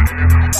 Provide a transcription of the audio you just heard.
Come